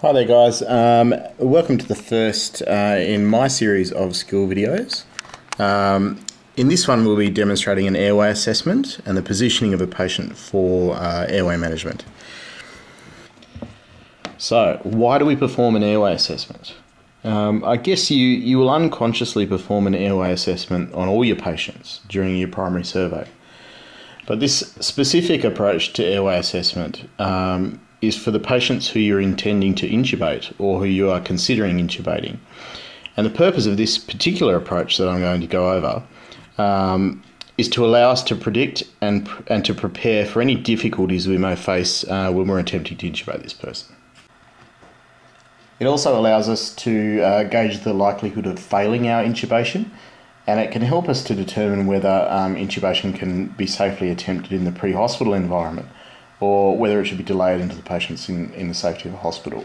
Hi there, guys. Um, welcome to the first uh, in my series of skill videos. Um, in this one, we'll be demonstrating an airway assessment and the positioning of a patient for uh, airway management. So, why do we perform an airway assessment? Um, I guess you, you will unconsciously perform an airway assessment on all your patients during your primary survey. But this specific approach to airway assessment um, is for the patients who you're intending to intubate or who you are considering intubating. And the purpose of this particular approach that I'm going to go over um, is to allow us to predict and, and to prepare for any difficulties we may face uh, when we're attempting to intubate this person. It also allows us to uh, gauge the likelihood of failing our intubation and it can help us to determine whether um, intubation can be safely attempted in the pre hospital environment or whether it should be delayed into the patients in, in the safety of a hospital.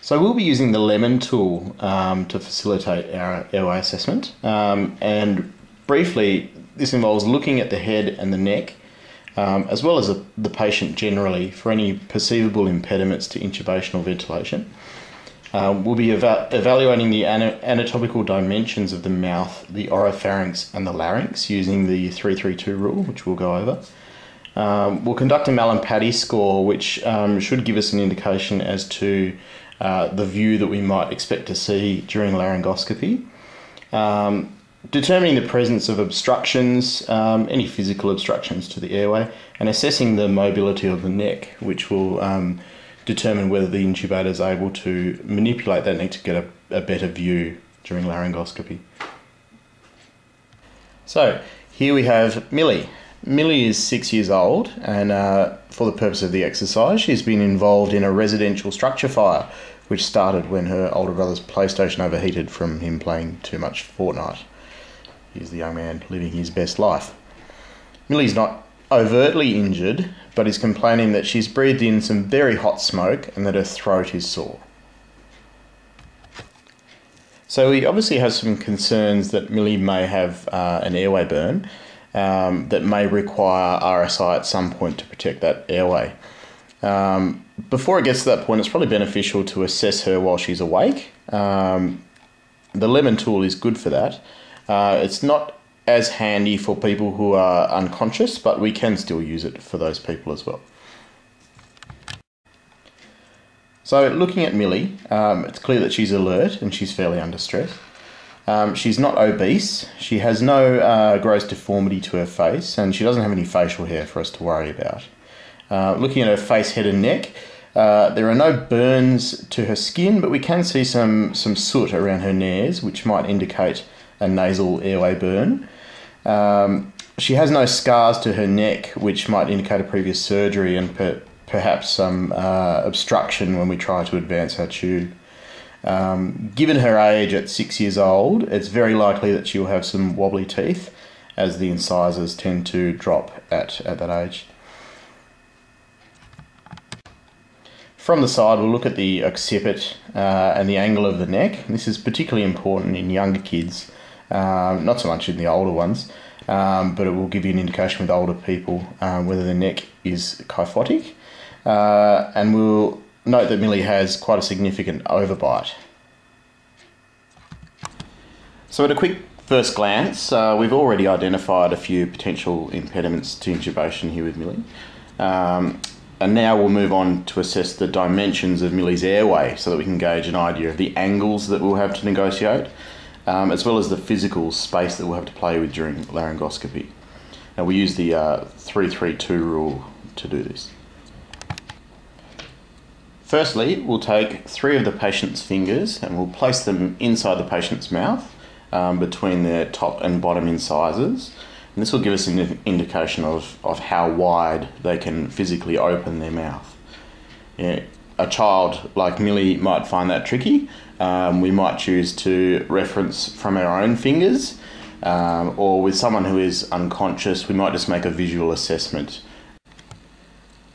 So we'll be using the Lemon tool um, to facilitate our airway assessment. Um, and briefly, this involves looking at the head and the neck, um, as well as the, the patient generally, for any perceivable impediments to intubation or ventilation. Um, we'll be eva- evaluating the ana- anatomical dimensions of the mouth, the oropharynx, and the larynx using the 332 rule, which we'll go over. Um, we'll conduct a Mallampati score, which um, should give us an indication as to uh, the view that we might expect to see during laryngoscopy. Um, determining the presence of obstructions, um, any physical obstructions to the airway, and assessing the mobility of the neck, which will um, determine whether the intubator is able to manipulate that neck to get a, a better view during laryngoscopy. So, here we have Millie. Millie is six years old, and uh, for the purpose of the exercise, she's been involved in a residential structure fire, which started when her older brother's PlayStation overheated from him playing too much Fortnite. He's the young man living his best life. Millie's not overtly injured, but is complaining that she's breathed in some very hot smoke and that her throat is sore. So he obviously has some concerns that Millie may have uh, an airway burn um, that may require RSI at some point to protect that airway. Um, before it gets to that point, it's probably beneficial to assess her while she's awake. Um, the lemon tool is good for that. Uh, it's not as handy for people who are unconscious, but we can still use it for those people as well. So, looking at Millie, um, it's clear that she's alert and she's fairly under stress. Um, she's not obese. She has no uh, gross deformity to her face, and she doesn't have any facial hair for us to worry about. Uh, looking at her face, head, and neck, uh, there are no burns to her skin, but we can see some, some soot around her nares, which might indicate a nasal airway burn. Um, she has no scars to her neck, which might indicate a previous surgery and per, perhaps some uh, obstruction when we try to advance our tube. Um, given her age at six years old, it's very likely that she'll have some wobbly teeth as the incisors tend to drop at, at that age. From the side, we'll look at the occiput uh, and the angle of the neck. This is particularly important in younger kids, um, not so much in the older ones, um, but it will give you an indication with older people um, whether the neck is kyphotic. Uh, and we'll note that Millie has quite a significant overbite. So at a quick first glance, uh, we've already identified a few potential impediments to intubation here with Millie. Um, and now we'll move on to assess the dimensions of Millie's airway so that we can gauge an idea of the angles that we'll have to negotiate, um, as well as the physical space that we'll have to play with during laryngoscopy. Now we use the uh, 332 rule to do this. Firstly, we'll take three of the patient's fingers and we'll place them inside the patient's mouth um, between their top and bottom incisors. And this will give us an indication of, of how wide they can physically open their mouth. Yeah, a child like Millie might find that tricky. Um, we might choose to reference from our own fingers, um, or with someone who is unconscious, we might just make a visual assessment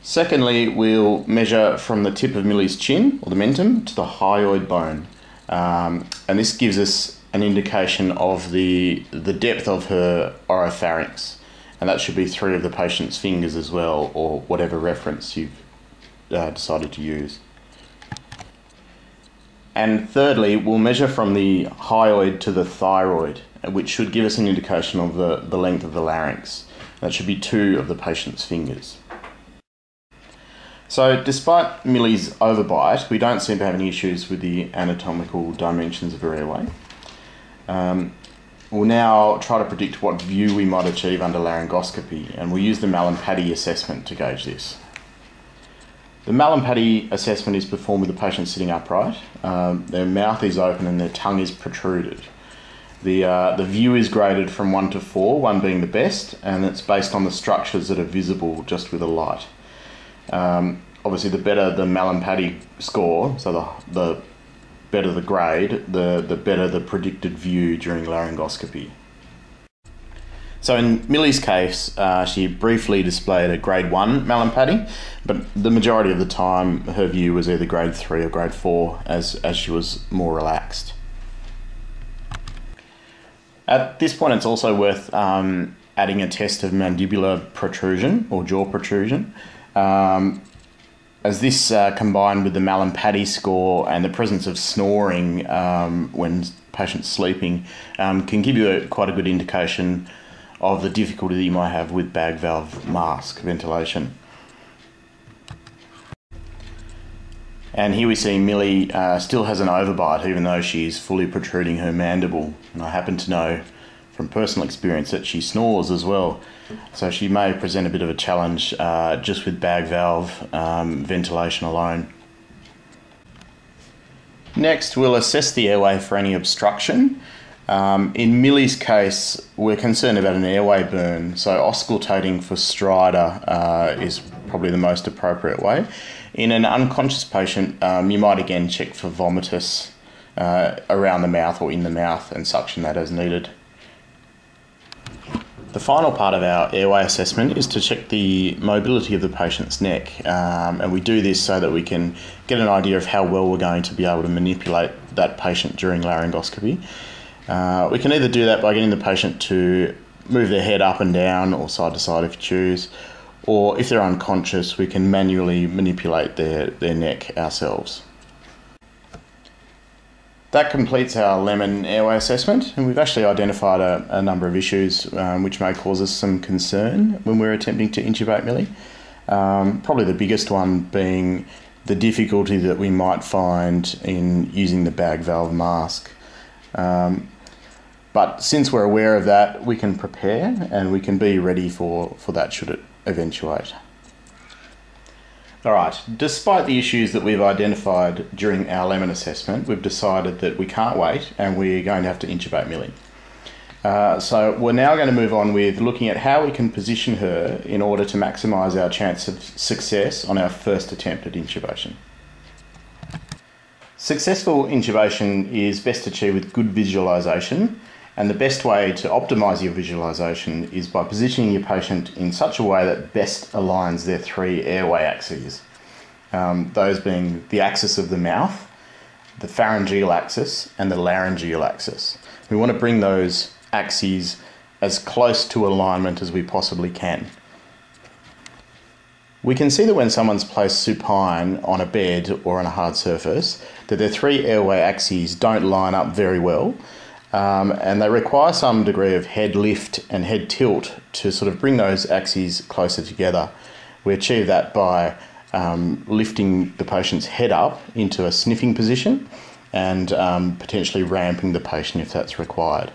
Secondly, we'll measure from the tip of Millie's chin, or the mentum, to the hyoid bone. Um, and this gives us an indication of the, the depth of her oropharynx. And that should be three of the patient's fingers as well, or whatever reference you've uh, decided to use. And thirdly, we'll measure from the hyoid to the thyroid, which should give us an indication of the, the length of the larynx. That should be two of the patient's fingers. So, despite Millie's overbite, we don't seem to have any issues with the anatomical dimensions of her airway. Um, we'll now try to predict what view we might achieve under laryngoscopy, and we'll use the Mallampati assessment to gauge this. The Mallampati assessment is performed with the patient sitting upright. Um, their mouth is open and their tongue is protruded. The, uh, the view is graded from 1 to 4, 1 being the best, and it's based on the structures that are visible just with a light. Um, obviously, the better the Mallampati score, so the, the better the grade, the, the better the predicted view during laryngoscopy. So in Millie's case, uh, she briefly displayed a grade 1 Mallampati, but the majority of the time her view was either grade 3 or grade 4 as, as she was more relaxed. At this point, it's also worth um, adding a test of mandibular protrusion or jaw protrusion. Um, as this uh, combined with the Mallampati score and the presence of snoring um, when patients sleeping um, can give you a, quite a good indication of the difficulty that you might have with bag valve mask ventilation. And here we see Millie uh, still has an overbite even though she's fully protruding her mandible. And I happen to know from personal experience that she snores as well. So she may present a bit of a challenge uh, just with bag valve um, ventilation alone. Next, we'll assess the airway for any obstruction. Um, in Millie's case, we're concerned about an airway burn, so auscultating for stridor uh, is probably the most appropriate way. In an unconscious patient, um, you might again check for vomitus uh, around the mouth or in the mouth and suction that as needed. The final part of our airway assessment is to check the mobility of the patient's neck, um, and we do this so that we can get an idea of how well we're going to be able to manipulate that patient during laryngoscopy. Uh, we can either do that by getting the patient to move their head up and down or side to side if you choose, or if they're unconscious, we can manually manipulate their, their neck ourselves. That completes our lemon airway assessment, and we've actually identified a, a number of issues um, which may cause us some concern when we're attempting to intubate Millie. Um, probably the biggest one being the difficulty that we might find in using the bag valve mask. Um, but since we're aware of that, we can prepare and we can be ready for, for that should it eventuate. All right, despite the issues that we've identified during our lemon assessment, we've decided that we can't wait and we're going to have to intubate Millie. Uh, so we're now going to move on with looking at how we can position her in order to maximise our chance of success on our first attempt at intubation. Successful intubation is best achieved with good visualisation and the best way to optimize your visualization is by positioning your patient in such a way that best aligns their three airway axes. Um, those being the axis of the mouth, the pharyngeal axis, and the laryngeal axis. We want to bring those axes as close to alignment as we possibly can. We can see that when someone's placed supine on a bed or on a hard surface, that their three airway axes don't line up very well um, and they require some degree of head lift and head tilt to sort of bring those axes closer together. We achieve that by um, lifting the patient's head up into a sniffing position and um, potentially ramping the patient if that's required.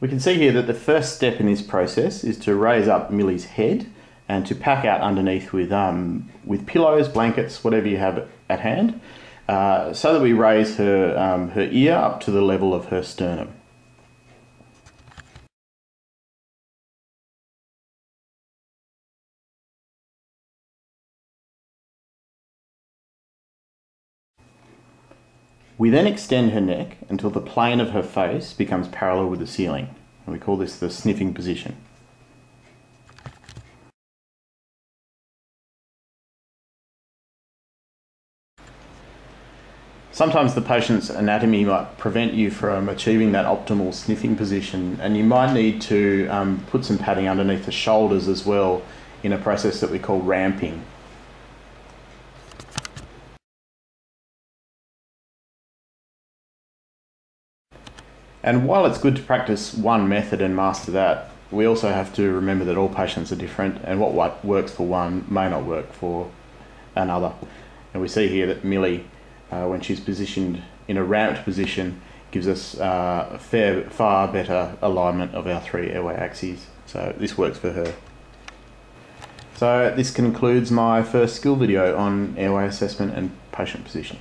We can see here that the first step in this process is to raise up Millie's head and to pack out underneath with, um, with pillows, blankets, whatever you have at hand. Uh, so that we raise her, um, her ear up to the level of her sternum. We then extend her neck until the plane of her face becomes parallel with the ceiling. And we call this the sniffing position. sometimes the patient's anatomy might prevent you from achieving that optimal sniffing position, and you might need to um, put some padding underneath the shoulders as well in a process that we call ramping. And while it's good to practice one method and master that, we also have to remember that all patients are different, and what works for one may not work for another. And we see here that Millie uh, when she's positioned in a ramped position, gives us uh, fair, far better alignment of our three airway axes. So this works for her. So this concludes my first skill video on airway assessment and patient position.